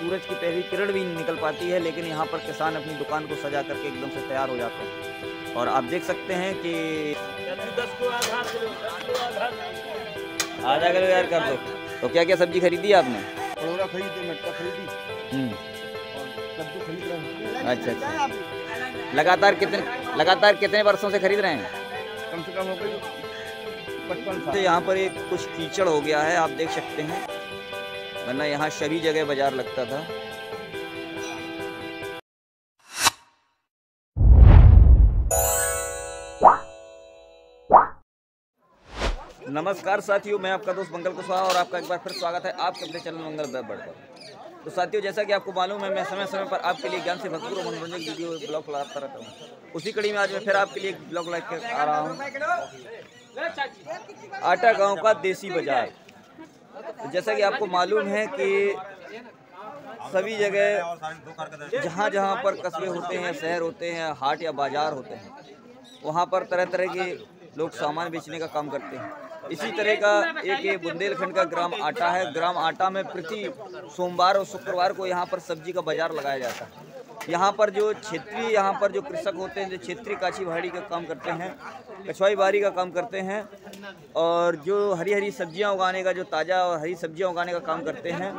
सूरज की पहली किरण भी नहीं निकल पाती है लेकिन यहाँ पर किसान अपनी दुकान को सजा करके एकदम से तैयार हो जाते हैं। और आप देख सकते हैं कि आधा किलो यार कर दो। तो क्या क्या सब्ज़ी खरीदी आपने? खरीदे मटका खरीदी। हम्म, हैं। अच्छा अच्छा। लगातार कितने लगातार कितने वर्षों से खरीद रहे हैं? कम से कम हो गई पचपन तो साल यहाँ पर एक कुछ कीचड़ हो गया है आप देख सकते हैं। वरना यहाँ सभी जगह बाज़ार लगता था। नमस्कार साथियों, मैं आपका दोस्त मंगल कुशवाहा और आपका एक बार फिर स्वागत है आपके अपने चैनल मंगल वेब बढ़ पर तो साथियों, जैसा कि आपको मालूम है, मैं समय समय पर आपके लिए ज्ञान से भरपूर और वीडियो ब्लॉग लाता रहता हूँ। उसी कड़ी में आज मैं फिर आपके लिए ब्लॉग लाइक कर आ रहा हूँ। आटा गाँव का देसी बाज़ार। जैसा कि आपको मालूम है कि सभी जगह जहाँ जहाँ पर कस्बे होते हैं, शहर होते हैं, हाट या बाज़ार होते हैं, वहाँ पर तरह तरह के लोग सामान बेचने का काम करते हैं। इसी तरह का एक ये बुंदेलखंड का ग्राम आटा है। ग्राम आटा में प्रति सोमवार और शुक्रवार को यहाँ पर सब्ज़ी का बाज़ार लगाया जाता है। यहाँ पर जो क्षेत्रीय, यहाँ पर जो कृषक होते हैं, जो क्षेत्रीय काछी भाड़ी का काम करते हैं, कछुआई बारी का काम करते हैं, और जो हरी हरी सब्ज़ियाँ उगाने का, जो ताज़ा और हरी सब्ज़ियाँ उगाने का काम करते हैं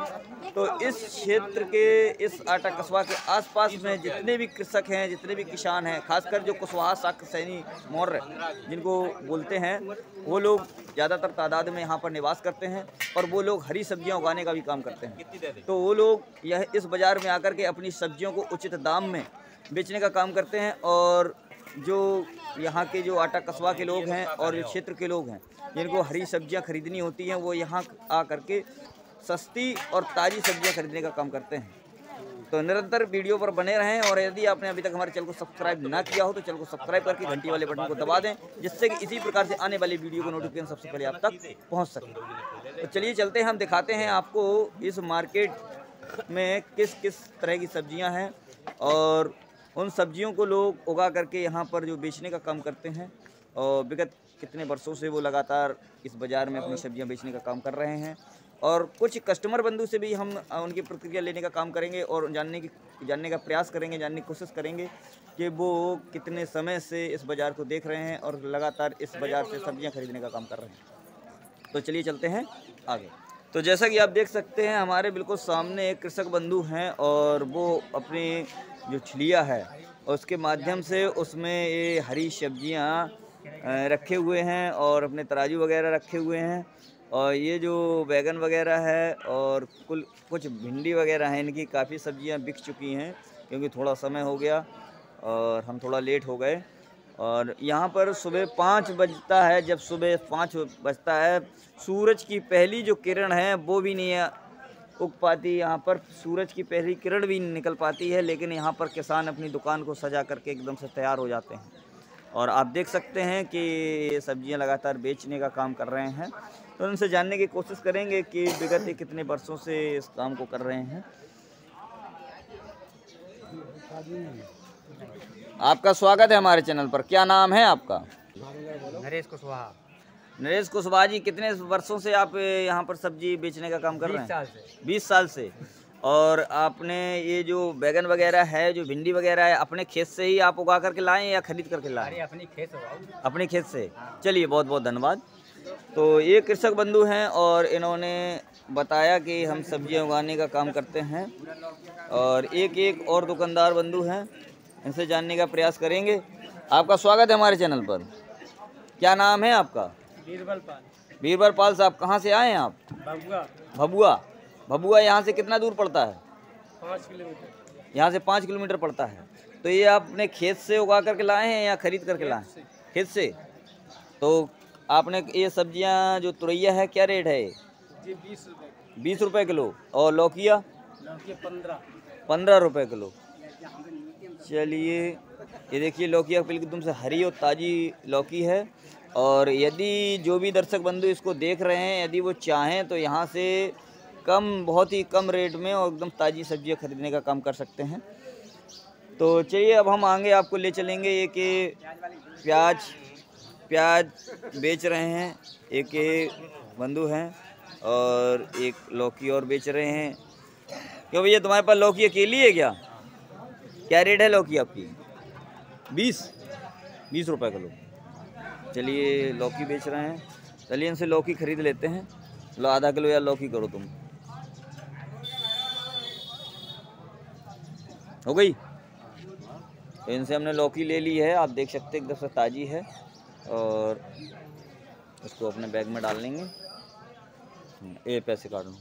तो इस क्षेत्र के, इस आटा कस्बा के आसपास में जितने भी कृषक हैं, जितने भी किसान हैं, खासकर जो कुशवाहा शाक सैनी मौर्य, जिनको बोलते हैं वो लोग ज़्यादातर तादाद में यहाँ पर निवास करते हैं और वो लोग हरी सब्ज़ियाँ उगाने का भी काम करते हैं। तो वो लोग यह इस बाज़ार में आकर के अपनी सब्जियों को उचित दाम में बेचने का काम करते हैं और जो यहाँ के जो आटा कस्बा के लोग हैं और जो क्षेत्र के लोग हैं जिनको हरी सब्ज़ियाँ खरीदनी होती हैं वो यहाँ आ करके सस्ती और ताज़ी सब्ज़ियाँ खरीदने का काम करते हैं। तो निरंतर वीडियो पर बने रहें और यदि आपने अभी तक हमारे चैनल को सब्सक्राइब ना किया हो तो चैनल को सब्सक्राइब करके घंटी वाले बटन को दबा दें, जिससे कि इसी प्रकार से आने वाली वीडियो को नोटिफिकेशन सबसे पहले आप तक पहुँच सके। तो चलिए चलते हैं, हम दिखाते हैं आपको इस मार्केट में किस किस तरह की सब्ज़ियाँ हैं और उन सब्जियों को लोग उगा करके यहाँ पर जो बेचने का काम करते हैं और विगत कितने वर्षों से वो लगातार इस बाज़ार में अपनी सब्ज़ियाँ बेचने का काम कर रहे हैं। और कुछ कस्टमर बंधु से भी हम उनकी प्रतिक्रिया लेने का काम करेंगे और जानने की, जानने का प्रयास करेंगे, जानने की कोशिश करेंगे कि वो कितने समय से इस बाज़ार को देख रहे हैं और लगातार इस बाज़ार से सब्ज़ियाँ खरीदने का काम कर रहे हैं। तो चलिए चलते हैं आगे। तो जैसा कि आप देख सकते हैं, हमारे बिल्कुल सामने एक कृषक बंधु हैं और वो अपनी जो छिलिया है, उसके माध्यम से उसमें ये हरी सब्ज़ियाँ रखे हुए हैं और अपने तराजू वगैरह रखे हुए हैं। और ये जो बैगन वगैरह है और कुल कुछ भिंडी वगैरह हैं, इनकी काफ़ी सब्ज़ियाँ बिक चुकी हैं, क्योंकि थोड़ा समय हो गया और हम थोड़ा लेट हो गए। और यहाँ पर सुबह पाँच बजता है, जब सुबह पाँच बजता है, सूरज की पहली जो किरण है, वो भी नहीं उग पाती। यहाँ पर सूरज की पहली किरण भी निकल पाती है, लेकिन यहाँ पर किसान अपनी दुकान को सजा करके एकदम से तैयार हो जाते हैं। और आप देख सकते हैं कि ये सब्ज़ियाँ लगातार बेचने का काम कर रहे हैं। तो उनसे जानने की कोशिश करेंगे कि विगत कितने वर्षों से इस काम को कर रहे हैं। आपका स्वागत है हमारे चैनल पर। क्या नाम है आपका? नरेश कुशवाहा। नरेश कुशवाहा जी कितने वर्षों से आप यहाँ पर सब्ज़ी बेचने का काम कर रहे हैं? साल से। बीस साल से। और आपने ये जो बैगन वगैरह है जो भिंडी वगैरह है अपने खेत से ही आप उगा करके लाएँ या खरीद करके अरे लाए अपनी खेत अपने खेत से? चलिए बहुत बहुत धन्यवाद। तो ये कृषक बंधु हैं और इन्होंने बताया कि हम सब्ज़ियाँ उगाने का काम करते हैं। और एक एक और दुकानदार बंधु हैं इनसे जानने का प्रयास करेंगे। आपका स्वागत है हमारे चैनल पर। क्या नाम है आपका? बीरबल पाल। बीरबल पाल साहब कहाँ से आए हैं आप? बबुआ भबुआ भबुआ यहाँ से कितना दूर पड़ता है? पाँच किलोमीटर। यहाँ से पाँच किलोमीटर पड़ता है। तो ये आप अपने खेत से उगा करके लाए हैं या खरीद करके लाए? हैं खेत से? तो आपने ये सब्ज़ियाँ जो तुरैया है क्या रेट है ये? बीस रुपये बीस रुपए किलो। और लौकिया? लौकी पंद्रह। पंद्रह रुपए किलो। चलिए ये देखिए लौकी बिल्कुल से हरी और ताज़ी लौकी है। और यदि जो भी दर्शक बंधु इसको देख रहे हैं यदि वो चाहें तो यहाँ से कम, बहुत ही कम रेट में और एकदम ताज़ी सब्ज़ियाँ खरीदने का काम कर सकते हैं। तो चलिए, अब हम आगे आपको ले चलेंगे। ये कि प्याज प्याज बेच रहे हैं। एक ये बंधु हैं और एक लौकी और बेच रहे हैं। क्यों भैया, तुम्हारे पास लौकी अकेली है क्या? क्या रेट है लौकी आपकी? बीस? बीस रुपए किलो। चलिए, लौकी बेच रहे हैं। चलिए, इनसे लौकी खरीद लेते हैं। लो, आधा किलो या लौकी करो तुम। हो गई। तो इनसे हमने लौकी ले ली है आप देख सकते हैं एकदम से ताज़ी है और इसको अपने बैग में डाल लेंगे। ये पैसे काट लो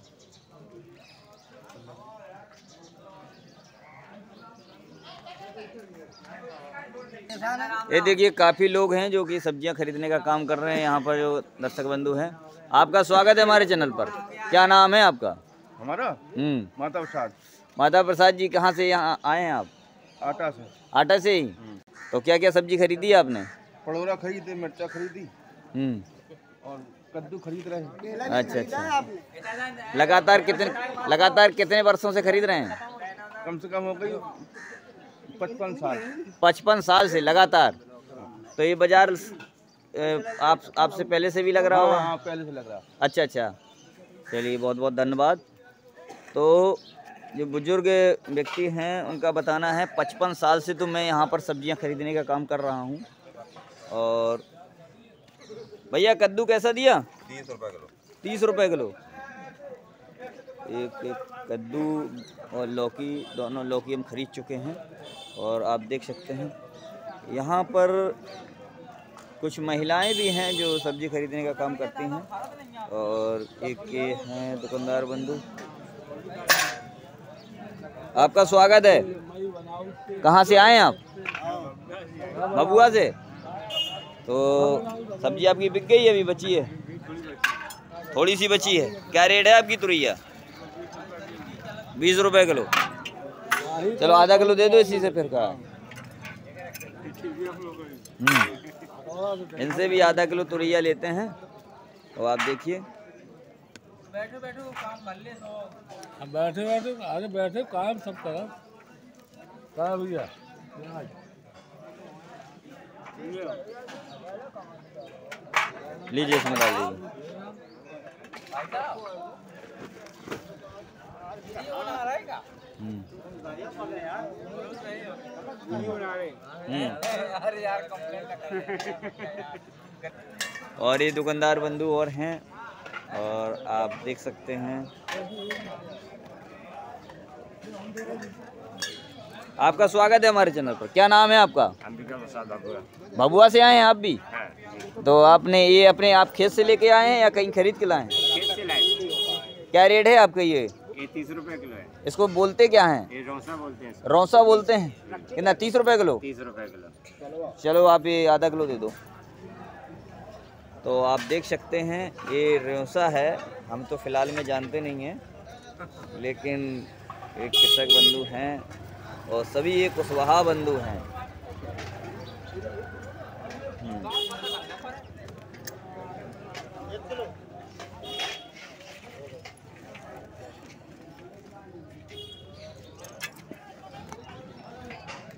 ये देखिए काफ़ी लोग हैं जो कि सब्ज़ियाँ खरीदने का काम कर रहे हैं यहाँ पर जो दर्शक बंधु हैं। आपका स्वागत है हमारे चैनल पर। क्या नाम है आपका? हमारा? हम्म। माता प्रसाद माता प्रसाद जी कहाँ से यहाँ आए हैं आप? आटा से। आटा से ही? तो क्या क्या सब्ज़ी खरीदी है आपने? पड़ोरा खरीदे मिर्चा खरीदी। हम्म। और कद्दू खरीद रहे हैं। अच्छा अच्छा। लगातार कितने लगातार कितने वर्षों से खरीद रहे हैं? कम से कम हो गई पचपन साल। पचपन साल से लगातार? तो ये बाज़ार आप आपसे पहले से भी लग रहा हाँ होगा? हाँ पहले से लग रहा। अच्छा अच्छा। चलिए बहुत बहुत धन्यवाद। तो जो बुज़ुर्ग व्यक्ति हैं उनका बताना है पचपन साल से तो मैं यहाँ पर सब्ज़ियाँ खरीदने का काम कर रहा हूँ। और भैया कद्दू कैसा दिया? तीस रुपये किलो। तीस रुपए किलो। एक एक कद्दू और लौकी दोनों लौकी हम खरीद चुके हैं और आप देख सकते हैं। यहाँ पर कुछ महिलाएँ भी हैं जो सब्ज़ी खरीदने का काम करती हैं और एक ये हैं दुकानदार बंधु। आपका स्वागत है। कहाँ से आए आप? बबुआ से? तो सब्ज़ी आपकी बिक गई है अभी, बची है? थोड़ी सी बची है। क्या रेट है आपकी तुरैया? बीस रुपए किलो। चलो, आधा किलो दे दो इसी से फिर कहा हम्म। इनसे भी आधा किलो तुरैया लेते हैं। तो आप देखिए। अब बैठे बैठे अरे बैठे काम सब करा कहा भैया लीजिए इसमें डाल दीजिए हम्म। हम्म। और ये दुकानदार बंधु और हैं और आप देख सकते हैं। आपका स्वागत है हमारे चैनल पर। क्या नाम है आपका? भभुआ से आए हैं आप भी? तो आपने ये अपने आप खेत से लेके आए हैं या कहीं खरीद के लाए हैं? खेत से लाए क्या रेट है आपका ये? ये तीस रुपए किलो है। इसको बोलते क्या हैं? ये रौसा बोलते हैं रौसा बोलते हैं? कितना? तीस रुपए किलो? तीस रुपए किलो। चलो आप ये आधा किलो दे दो। तो आप देख सकते हैं, ये रेवसा है हम तो फ़िलहाल में जानते नहीं हैं, लेकिन एक कृषक बंधु हैं और सभी ये कुशवाहा बंधु हैं।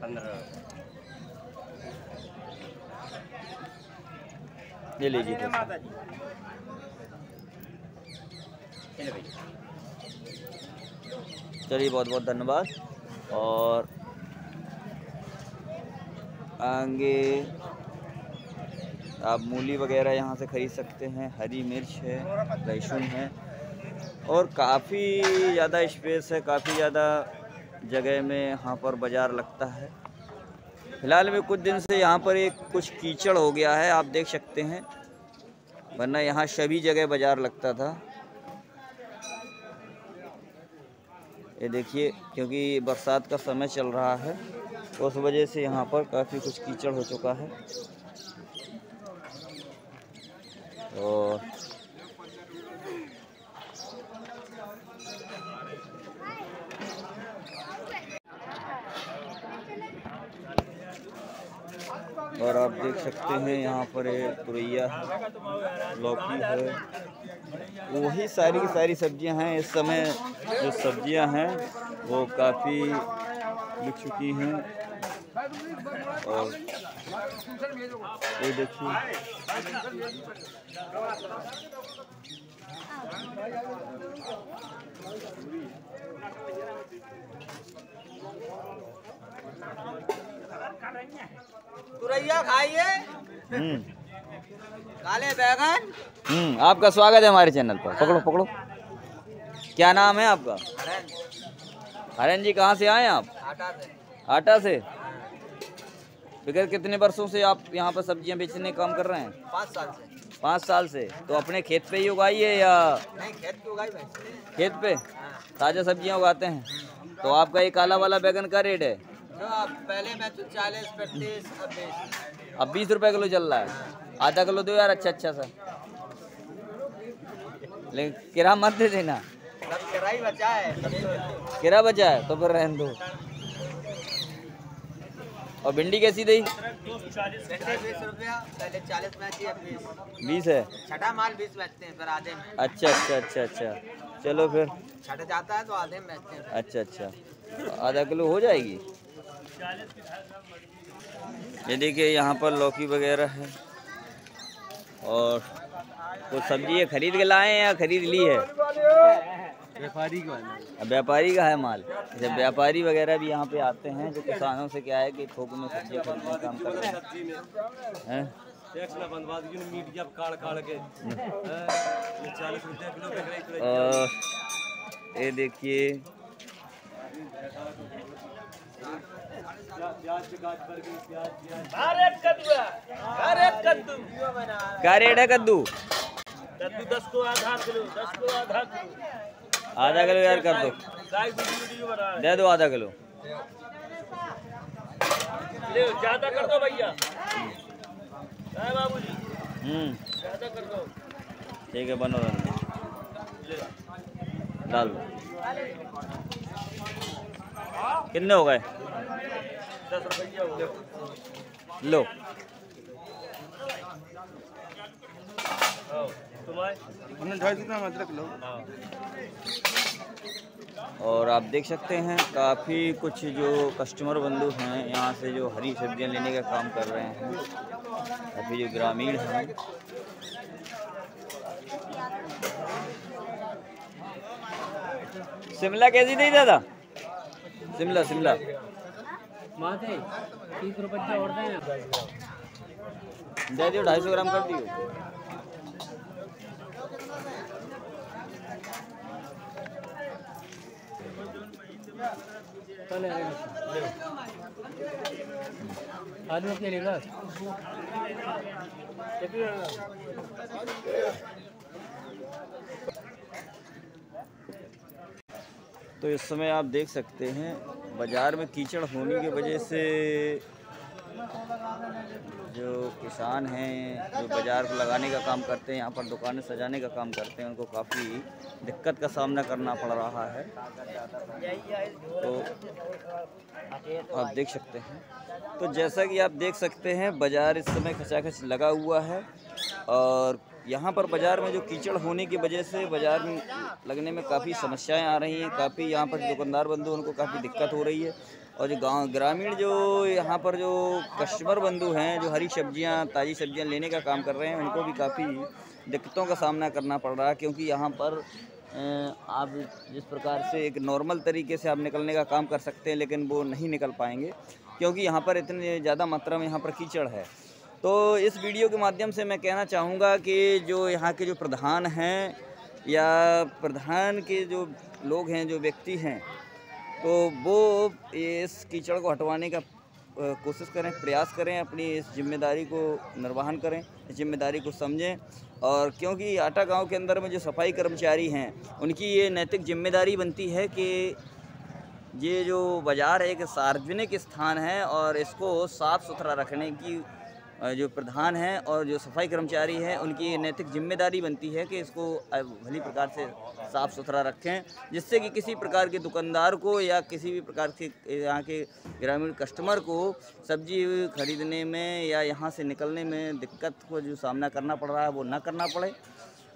पंद्रह ये लीजिए। चलिए, बहुत बहुत धन्यवाद। और आगे आप मूली वगैरह यहाँ से ख़रीद सकते हैं। हरी मिर्च है, लहसुन है। और काफ़ी ज़्यादा स्पेस है, काफ़ी ज़्यादा जगह में यहाँ पर बाज़ार लगता है। फ़िलहाल में कुछ दिन से यहाँ पर एक कुछ कीचड़ हो गया है, आप देख सकते हैं। वरना यहाँ सभी जगह बाज़ार लगता था। ये देखिए, क्योंकि बरसात का समय चल रहा है तो उस वजह से यहाँ पर काफ़ी कुछ कीचड़ हो चुका है। और और आप देख सकते हैं यहाँ पर ये तुरैया है लौकी है। वही सारी की सारी सब्ज़ियाँ हैं। इस समय जो सब्ज़ियाँ हैं, वो काफ़ी बिक चुकी हैं। और ये देखिए। तुरैया खाइए हम्म। काले बैगन। हम्म आपका स्वागत है हमारे चैनल पर। पकड़ो पकड़ो। क्या नाम है आपका? हरन। जी कहाँ से आए आप? आटा से। आटा से? कितने वर्षों से आप यहाँ पर सब्ज़ियाँ बेचने का काम कर रहे हैं? पाँच साल से। पाँच साल से। तो अपने खेत पे ही उगाई है या नहीं खेत की उगाई खेत पे? ताज़ा सब्ज़ियाँ उगाते हैं। तो आपका ये काला वाला बैगन का रेट है? पहले मैं तो चालीस पैंतीस अब बीस। रुपए किलो चल रहा है। आधा किलो दो यार अच्छा अच्छा सा। लेकिन किरा मत दे देना। बचा है। किरा बचा है तो फिर रहने दो। और भिंडी कैसी दी बीस है? छठा माल बीस बेचते हैं फिर आधे में। अच्छा अच्छा अच्छा अच्छा। चलो फिर। छठ जाता है तो आधे में बेचते हैं। अच्छा अच्छा। आधा किलो हो जाएगी? ये देखिए यहाँ पर लौकी वगैरह है। और कुछ सब्ज़ी ये खरीद के लाए हैं या खरीद ली है? व्यापारी का व्यापारी का है माल। जैसे व्यापारी वगैरह भी यहाँ पे आते हैं जो किसानों से क्या है कि थोक में सब्ज़ियाँ खरीदने का काम कर रहे हैं और ये देखिए क्या रेट है कद्दू कद्दू दस को आधा किलो दस को आधा किलो। आधा किलो यार कर दो। दे दो आधा किलो। ले ज़्यादा कर दो भैया। बाबूजी हम्म। ज़्यादा कर दो। ठीक है बनो डाल दो। कितने हो गए? लो। और आप देख सकते हैं, काफ़ी कुछ जो कस्टमर बंधु हैं, यहाँ से जो हरी सब्ज़ियाँ लेने का काम कर रहे हैं। काफ़ी जो ग्रामीण हैं। शिमला कैसी नहीं दादा? शिमला शिमला तीस रुपये और दे दियो ढाई सौ ग्राम कर दियो। आलू के लिए तो इस समय आप देख सकते हैं, बाज़ार में कीचड़ होने की वजह से जो किसान हैं, जो बाज़ार को लगाने का काम करते हैं, यहाँ पर दुकानें सजाने का काम करते हैं, उनको काफ़ी दिक्कत का सामना करना पड़ रहा है। तो आप देख सकते हैं। तो जैसा कि आप देख सकते हैं, बाज़ार इस समय खचाखच लगा हुआ है और यहाँ पर बाज़ार में जो कीचड़ होने की वजह से बाज़ार में लगने में काफ़ी समस्याएँ आ रही हैं, काफ़ी यहाँ पर दुकानदार बंधु, उनको काफ़ी दिक्कत हो रही है। और जो गाँव, ग्रामीण जो यहाँ पर जो कस्टमर बंधु हैं, जो हरी सब्ज़ियाँ, ताज़ी सब्ज़ियाँ लेने का काम कर रहे हैं, उनको भी काफ़ी दिक्कतों का सामना करना पड़ रहा है, क्योंकि यहाँ पर आप जिस प्रकार से एक नॉर्मल तरीके से आप निकलने का काम कर सकते हैं, लेकिन वो नहीं निकल पाएँगे, क्योंकि यहाँ पर इतनी ज़्यादा मात्रा में यहाँ पर कीचड़ है। तो इस वीडियो के माध्यम से मैं कहना चाहूँगा कि जो यहाँ के जो प्रधान हैं या प्रधान के जो लोग हैं, जो व्यक्ति हैं तो वो इस कीचड़ को हटवाने का कोशिश करें, प्रयास करें, अपनी इस ज़िम्मेदारी को निर्वहन करें, इस ज़िम्मेदारी को समझें। और क्योंकि आटा गाँव के अंदर में जो सफ़ाई कर्मचारी हैं, उनकी ये नैतिक ज़िम्मेदारी बनती है कि ये जो बाज़ार है, एक सार्वजनिक स्थान है और इसको साफ़ सुथरा रखने की जो प्रधान हैं और जो सफ़ाई कर्मचारी हैं, उनकी नैतिक ज़िम्मेदारी बनती है कि इसको भली प्रकार से साफ़ सुथरा रखें, जिससे कि किसी प्रकार के दुकानदार को या किसी भी प्रकार के यहाँ के ग्रामीण कस्टमर को सब्ज़ी खरीदने में या यहाँ से निकलने में दिक्कत को जो सामना करना पड़ रहा है, वो ना करना पड़े।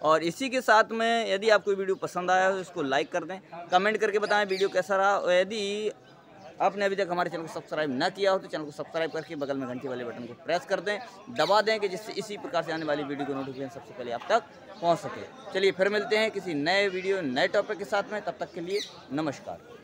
और इसी के साथ में यदि आपको वीडियो पसंद आया हो तो इसको लाइक कर दें, कमेंट करके बताएँ वीडियो कैसा रहा। और यदि आपने अभी तक हमारे चैनल को सब्सक्राइब ना किया हो तो चैनल को सब्सक्राइब करके बगल में घंटी वाले बटन को प्रेस कर दें, दबा दें कि जिससे इसी प्रकार से आने वाली वीडियो को नोटिफिकेशन सबसे पहले आप तक पहुँच सके। चलिए फिर मिलते हैं किसी नए वीडियो, नए टॉपिक के साथ में, तब तक के लिए नमस्कार।